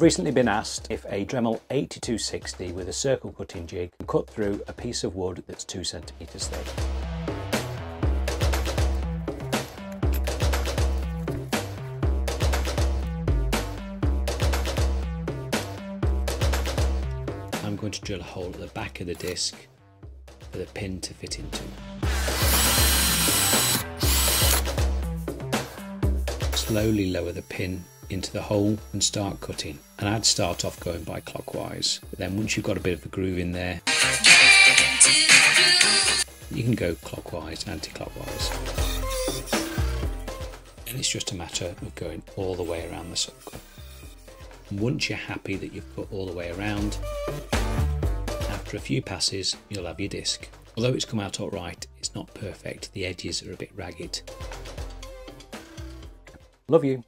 I've recently been asked if a Dremel 8260 with a circle cutting jig can cut through a piece of wood that's 2 centimetres thick. I'm going to drill a hole at the back of the disc for the pin to fit into. Slowly lower the pin into the hole and start cutting. And I'd start off going by clockwise. But then once you've got a bit of a groove in there, you can go clockwise, anti-clockwise. And it's just a matter of going all the way around the circle. And once you're happy that you've cut all the way around, after a few passes, you'll have your disc. Although it's come out alright, it's not perfect. The edges are a bit ragged. Love you.